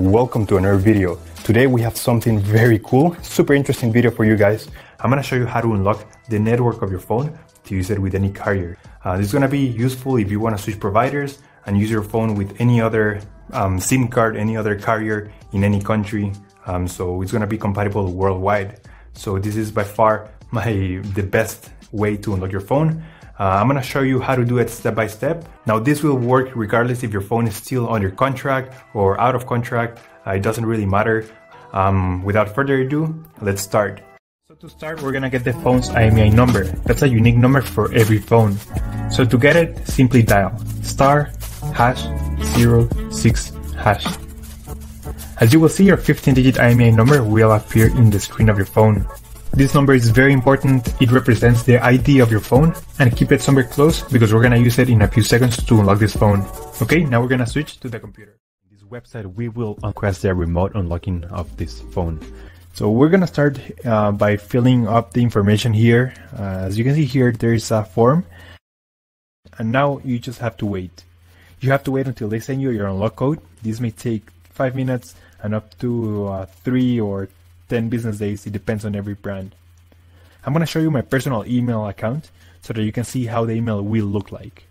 Welcome to another video. Today we have something very cool, super interesting video for you guys. I'm gonna show you how to unlock the network of your phone to use it with any carrier. Uh, this is gonna be useful if you wanna switch providers and use your phone with any other um, SIM card, any other carrier in any country. Um, so it's gonna be compatible worldwide. So this is by far my the best way to unlock your phone. Uh, I'm gonna show you how to do it step by step. Now this will work regardless if your phone is still under contract or out of contract. Uh, it doesn't really matter. Um, without further ado, let's start. So to start, we're gonna get the phone's IMEI number. That's a unique number for every phone. So to get it, simply dial star hash zero six hash. As you will see, your 15-digit IMEI number will appear in the screen of your phone. This number is very important. It represents the ID of your phone and keep it somewhere close because we're gonna use it in a few seconds to unlock this phone. Okay, now we're gonna switch to the computer. This website, we will request the remote unlocking of this phone. So we're gonna start uh, by filling up the information here. Uh, as you can see here, there is a form and now you just have to wait. You have to wait until they send you your unlock code. This may take five minutes and up to uh, three or 10 business days. It depends on every brand. I'm going to show you my personal email account so that you can see how the email will look like.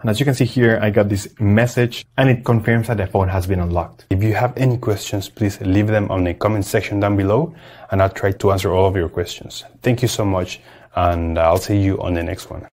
And as you can see here, I got this message and it confirms that the phone has been unlocked. If you have any questions, please leave them on the comment section down below and I'll try to answer all of your questions. Thank you so much and I'll see you on the next one.